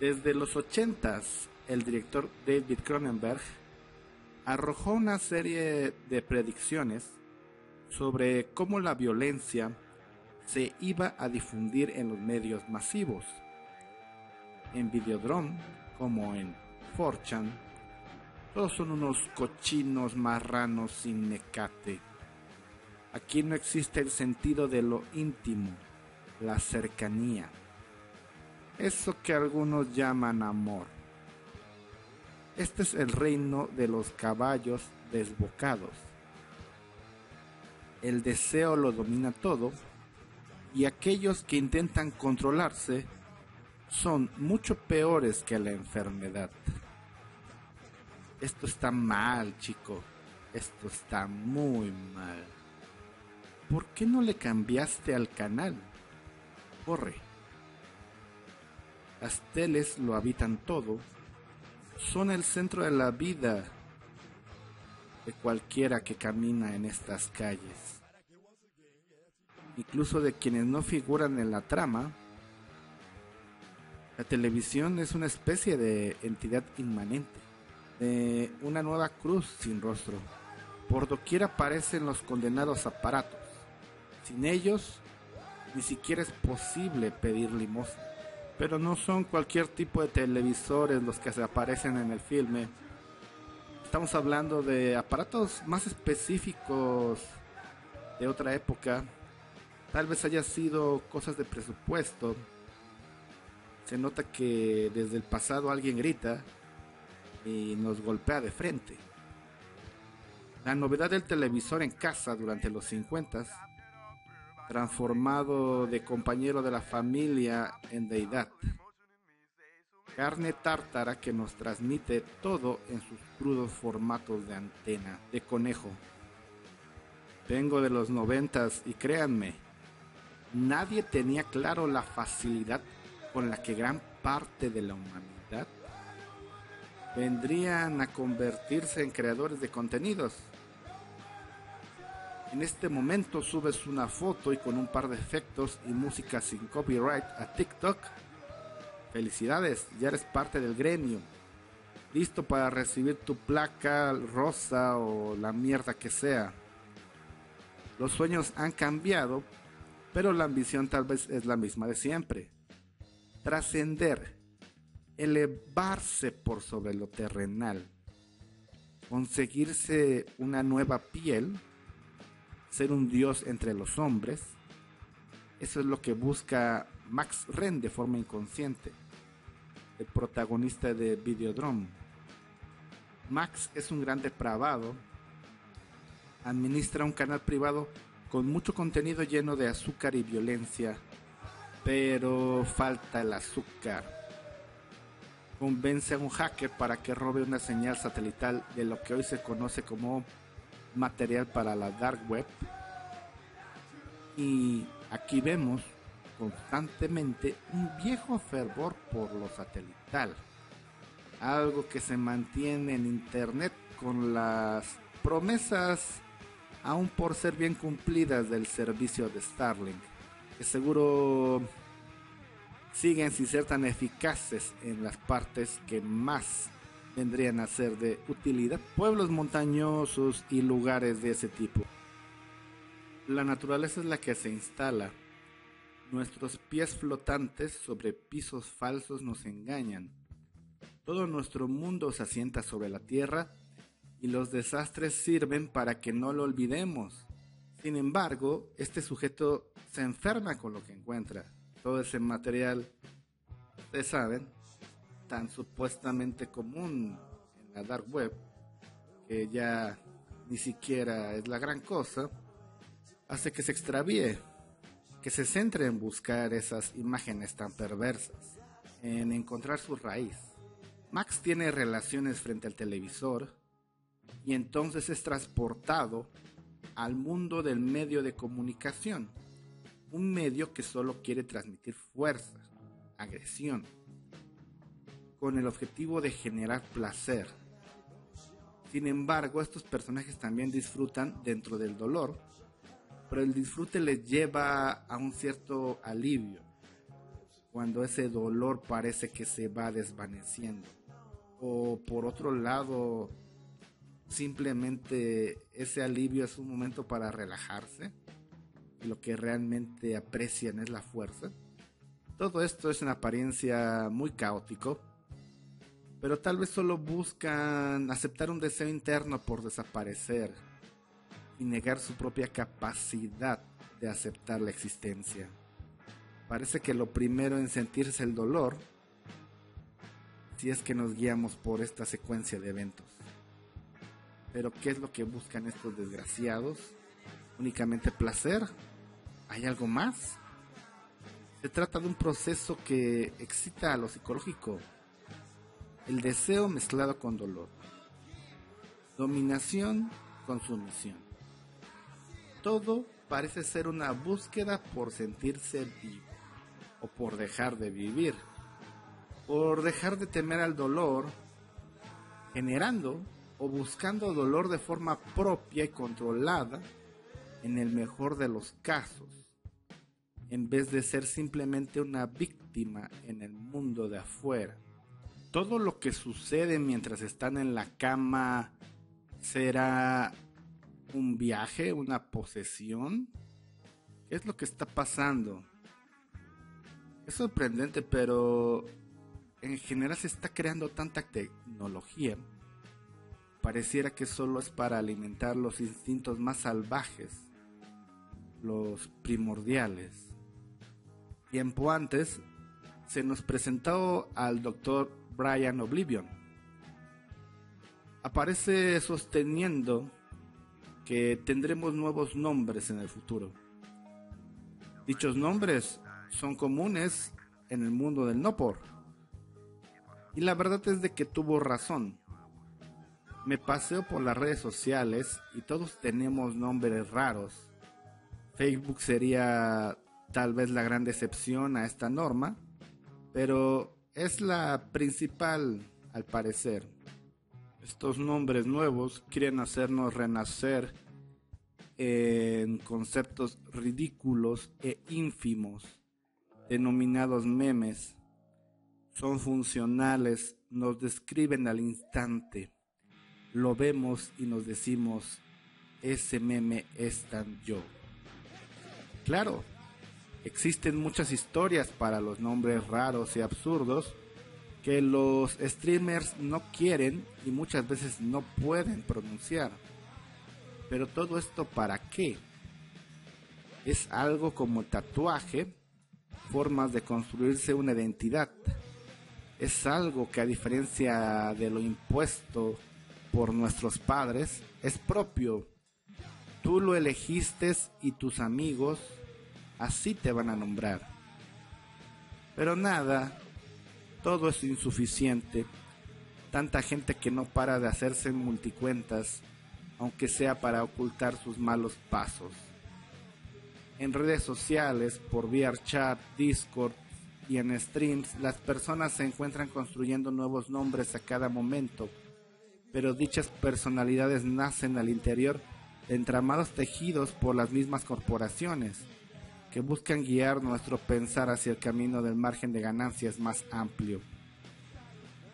Desde los 80 el director David Cronenberg arrojó una serie de predicciones sobre cómo la violencia se iba a difundir en los medios masivos. En Videodrome, como en 4chan, todos son unos cochinos marranos sin mecate. Aquí no existe el sentido de lo íntimo, la cercanía. Eso que algunos llaman amor. Este es el reino de los caballos desbocados. El deseo lo domina todo y aquellos que intentan controlarse son mucho peores que la enfermedad. Esto está mal, chico. Esto está muy mal. ¿Por qué no le cambiaste al canal? Corre. Las teles lo habitan todo. Son el centro de la vida de cualquiera que camina en estas calles. Incluso de quienes no figuran en la trama. La televisión es una especie de entidad inmanente, una nueva cruz sin rostro. Por doquier aparecen los condenados aparatos. Sin ellos, ni siquiera es posible pedir limosna. Pero no son cualquier tipo de televisores los que se aparecen en el filme. Estamos hablando de aparatos más específicos de otra época. Tal vez haya sido cosas de presupuesto. Se nota que desde el pasado alguien grita y nos golpea de frente. La novedad del televisor en casa durante los 50 transformado de compañero de la familia en deidad. Carne tártara que nos transmite todo en sus crudos formatos de antena, de conejo. Vengo de los noventas y créanme, nadie tenía claro la facilidad con la que gran parte de la humanidad vendrían a convertirse en creadores de contenidos en este momento subes una foto y con un par de efectos y música sin copyright a TikTok. Felicidades, ya eres parte del gremio. Listo para recibir tu placa rosa o la mierda que sea. Los sueños han cambiado, pero la ambición tal vez es la misma de siempre. Trascender, elevarse por sobre lo terrenal, conseguirse una nueva piel ser un dios entre los hombres. Eso es lo que busca Max Ren de forma inconsciente, el protagonista de Videodrome. Max es un gran depravado, administra un canal privado con mucho contenido lleno de azúcar y violencia, pero falta el azúcar. Convence a un hacker para que robe una señal satelital de lo que hoy se conoce como material para la dark web. Y aquí vemos constantemente un viejo fervor por lo satelital. Algo que se mantiene en internet con las promesas aún por ser bien cumplidas del servicio de Starlink, que seguro siguen sin ser tan eficaces en las partes que más vendrían a ser de utilidad pueblos montañosos y lugares de ese tipo. La naturaleza es la que se instala. Nuestros pies flotantes sobre pisos falsos nos engañan. Todo nuestro mundo se asienta sobre la tierra y los desastres sirven para que no lo olvidemos. Sin embargo, este sujeto se enferma con lo que encuentra. Todo ese material, ustedes saben, tan supuestamente común en la dark web, que ya ni siquiera es la gran cosa, hace que se extravíe, que se centre en buscar esas imágenes tan perversas, en encontrar su raíz. Max tiene relaciones frente al televisor y entonces es transportado al mundo del medio de comunicación, un medio que solo quiere transmitir fuerza, agresión, con el objetivo de generar placer. Sin embargo, estos personajes también disfrutan dentro del dolor, pero el disfrute les lleva a un cierto alivio. cuando ese dolor parece que se va desvaneciendo. O por otro lado, simplemente ese alivio es un momento para relajarse lo que realmente aprecian es la fuerza. Todo esto es en apariencia muy caótico, pero tal vez solo buscan aceptar un deseo interno por desaparecer y negar su propia capacidad de aceptar la existencia. Parece que lo primero en sentirse el dolor, si es que nos guiamos por esta secuencia de eventos. Pero ¿qué es lo que buscan estos desgraciados? ¿Únicamente placer? ¿Hay algo más? Se trata de un proceso que excita a lo psicológico. El deseo mezclado con dolor. Dominación con sumisión. Todo parece ser una búsqueda por sentirse vivo o por dejar de vivir, por dejar de temer al dolor, generando o buscando dolor de forma propia y controlada en el mejor de los casos, en vez de ser simplemente una víctima en el mundo de afuera. Todo lo que sucede mientras están en la cama será un viaje, una posesión. ¿Qué es lo que está pasando? Es sorprendente, pero en general se está creando tanta tecnología. Pareciera que solo es para alimentar los instintos más salvajes, los primordiales. Tiempo antes se nos presentó al doctor Brian Oblivion. Aparece sosteniendo que tendremos nuevos nombres en el futuro. Dichos nombres son comunes en el mundo del no por. Y la verdad es de que tuvo razón. Me paseo por las redes sociales y todos tenemos nombres raros. Facebook sería tal vez la gran decepción a esta norma, pero es la principal al parecer. Estos nombres nuevos quieren hacernos renacer en conceptos ridículos e ínfimos denominados memes, son funcionales, nos describen al instante, lo vemos y nos decimos, ese meme es tan yo. Claro, existen muchas historias para los nombres raros y absurdos que los streamers no quieren y muchas veces no pueden pronunciar. Pero todo esto para qué? Es algo como tatuaje formas de construirse una identidad. Es algo que a diferencia de lo impuesto por nuestros padres, es propio. Tú lo elegiste y tus amigos así te van a nombrar. Pero nada, todo es insuficiente. Tanta gente que no para de hacerse multicuentas, aunque sea para ocultar sus malos pasos en redes sociales, por VRChat, Discord y en streams, las personas se encuentran construyendo nuevos nombres a cada momento, pero dichas personalidades nacen al interior de entramados tejidos por las mismas corporaciones, que buscan guiar nuestro pensar hacia el camino del margen de ganancias más amplio.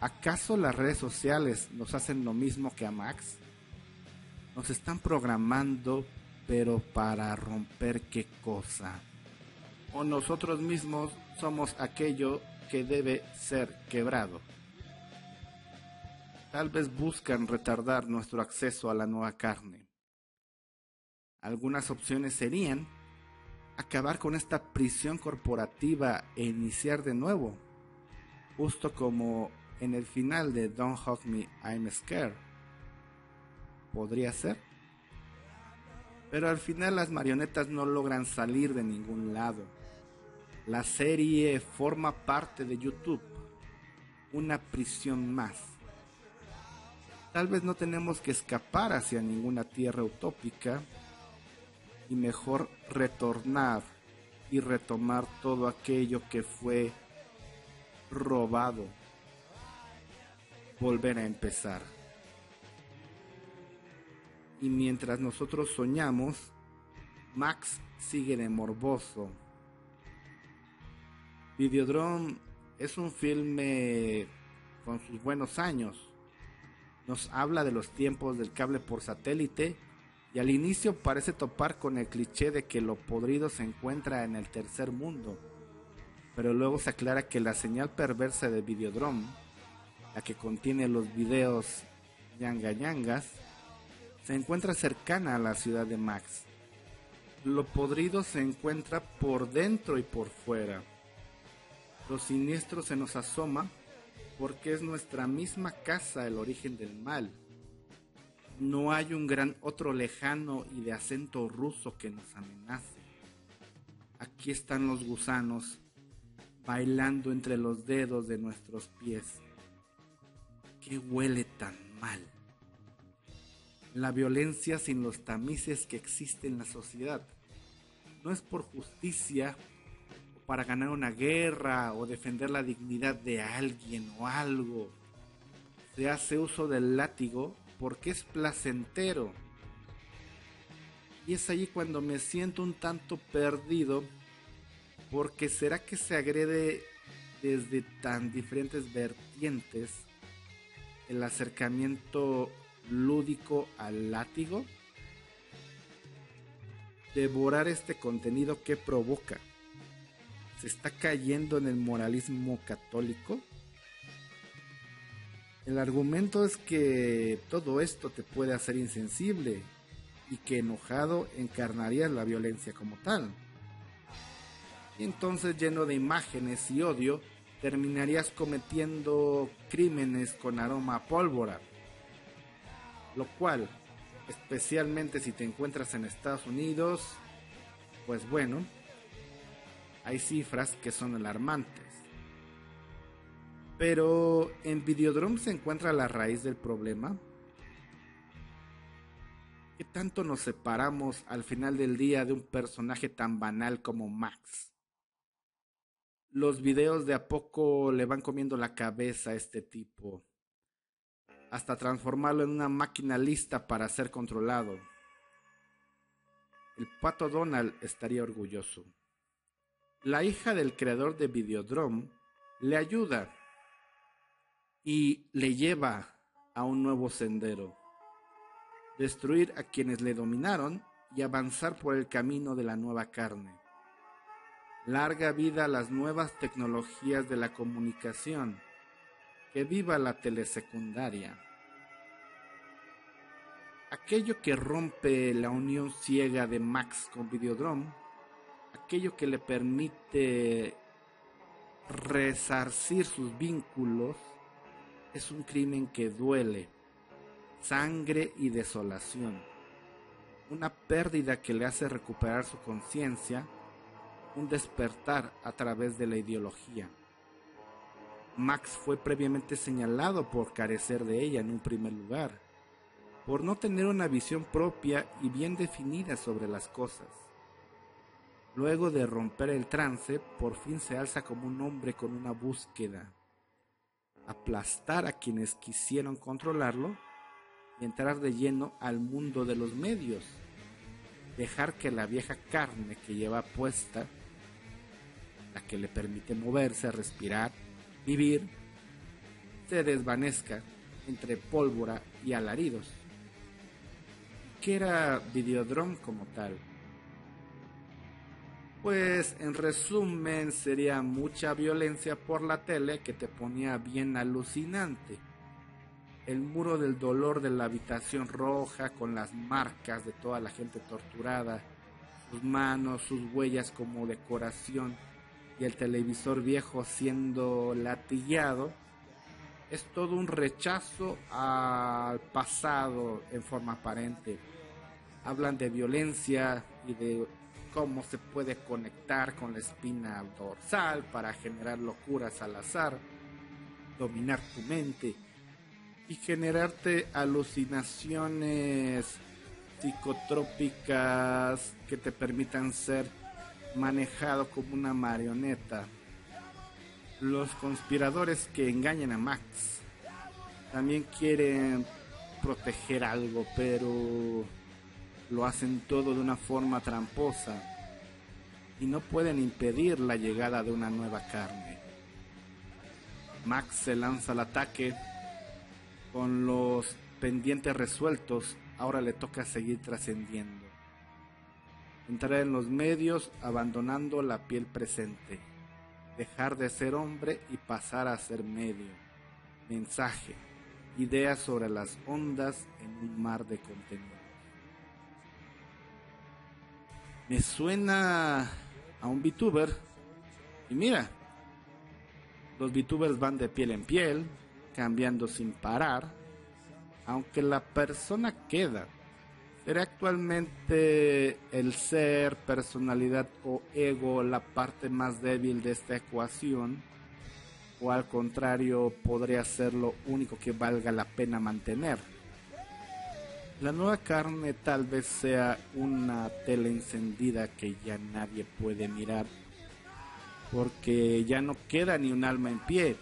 ¿Acaso las redes sociales nos hacen lo mismo que a Max? Nos están programando pero para romper qué cosa. O nosotros mismos somos aquello que debe ser quebrado. Tal vez buscan retardar nuestro acceso a la nueva carne. Algunas opciones serían acabar con esta prisión corporativa e iniciar de nuevo, justo como en el final de Don't Hug Me, I'm Scared. ¿Podría ser? Pero al final las marionetas no logran salir de ningún lado. La serie forma parte de YouTube, una prisión más. Tal vez no tenemos que escapar hacia ninguna tierra utópica y mejor retornar y retomar todo aquello que fue robado. Volver a empezar. Y mientras nosotros soñamos, Max sigue de morboso. Videodrome es un filme con sus buenos años. Nos habla de los tiempos del cable por satélite y al inicio parece topar con el cliché de que lo podrido se encuentra en el tercer mundo. Pero luego se aclara que la señal perversa de Videodrome, la que contiene los videos yanga yangas, se encuentra cercana a la ciudad de Max. Lo podrido se encuentra por dentro y por fuera. Lo siniestro se nos asoma porque es nuestra misma casa el origen del mal. No hay un gran otro lejano y de acento ruso que nos amenace. Aquí están los gusanos bailando entre los dedos de nuestros pies. ¿Qué huele tan mal? La violencia sin los tamices que existe en la sociedad no es por justicia o para ganar una guerra o defender la dignidad de alguien o algo. Se hace uso del látigo porque es placentero. Y es allí cuando me siento un tanto perdido porque será que se agrede desde tan diferentes vertientes el acercamiento lúdico al látigo? Devorar este contenido que provoca. ¿Se está cayendo en el moralismo católico? El argumento es que todo esto te puede hacer insensible y que enojado encarnarías la violencia como tal. Y entonces lleno de imágenes y odio, terminarías cometiendo crímenes con aroma a pólvora. Lo cual, especialmente si te encuentras en Estados Unidos, pues bueno, hay cifras que son alarmantes. Pero en Videodrome se encuentra la raíz del problema. ¿Qué tanto nos separamos al final del día de un personaje tan banal como Max? Los videos de a poco le van comiendo la cabeza a este tipo, hasta transformarlo en una máquina lista para ser controlado. El pato Donald estaría orgulloso. La hija del creador de Videodrome le ayuda y le lleva a un nuevo sendero. Destruir a quienes le dominaron y avanzar por el camino de la nueva carne. Larga vida a las nuevas tecnologías de la comunicación. Que viva la telesecundaria. Aquello que rompe la unión ciega de Max con Videodrome, aquello que le permite resarcir sus vínculos, es un crimen que duele, sangre y desolación. Una pérdida que le hace recuperar su conciencia, un despertar a través de la ideología. Max fue previamente señalado por carecer de ella en un primer lugar, por no tener una visión propia y bien definida sobre las cosas. Luego de romper el trance, por fin se alza como un hombre con una búsqueda, aplastar a quienes quisieron controlarlo y entrar de lleno al mundo de los medios. Dejar que la vieja carne que lleva puesta, la que le permite moverse, respirar, vivir, se desvanezca entre pólvora y alaridos. ¿Qué era Videodrome como tal? Pues en resumen sería mucha violencia por la tele que te ponía bien alucinante. El muro del dolor de la habitación roja con las marcas de toda la gente torturada, sus manos, sus huellas como decoración y el televisor viejo siendo latillado, es todo un rechazo al pasado en forma aparente. Hablan de violencia y de cómo se puede conectar con la espina dorsal para generar locuras al azar, dominar tu mente y generarte alucinaciones psicotrópicas que te permitan ser manejado como una marioneta. Los conspiradores que engañan a Max también quieren proteger algo, pero lo hacen todo de una forma tramposa. y no pueden impedir la llegada de una nueva carne. Max se lanza al ataque con los pendientes resueltos, ahora le toca seguir trascendiendo. Entrar en los medios abandonando la piel presente, dejar de ser hombre y pasar a ser medio, mensaje, ideas sobre las ondas en un mar de contenido. Me suena a un VTuber y mira, los VTubers van de piel en piel, cambiando sin parar, aunque la persona queda. ¿Será actualmente el ser, personalidad o ego la parte más débil de esta ecuación? ¿O al contrario podría ser lo único que valga la pena mantener? La nueva carne tal vez sea una tele encendida que ya nadie puede mirar porque ya no queda ni un alma en pie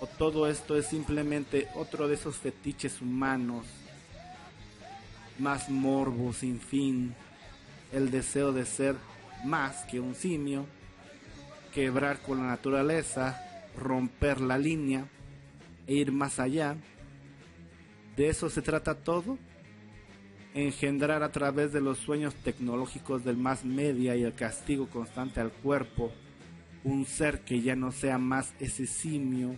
o todo esto es simplemente otro de esos fetiches humanos, más morbo sin fin, el deseo de ser más que un simio, quebrar con la naturaleza, romper la línea e ir más allá. ¿De eso se trata todo? Engendrar a través de los sueños tecnológicos del más media y el castigo constante al cuerpo un ser que ya no sea más ese simio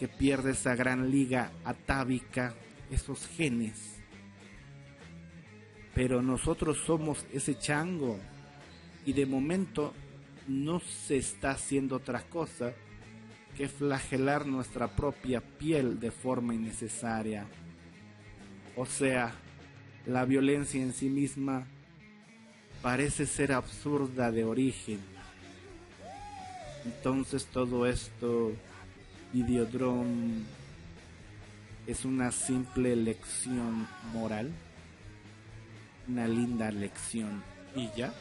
que pierde esa gran liga atávica, esos genes. Pero nosotros somos ese chango y de momento no se está haciendo otra cosa que flagelar nuestra propia piel de forma innecesaria. O sea, la violencia en sí misma parece ser absurda de origen. Entonces todo esto Videodrome es una simple lección moral, una linda lección y ya.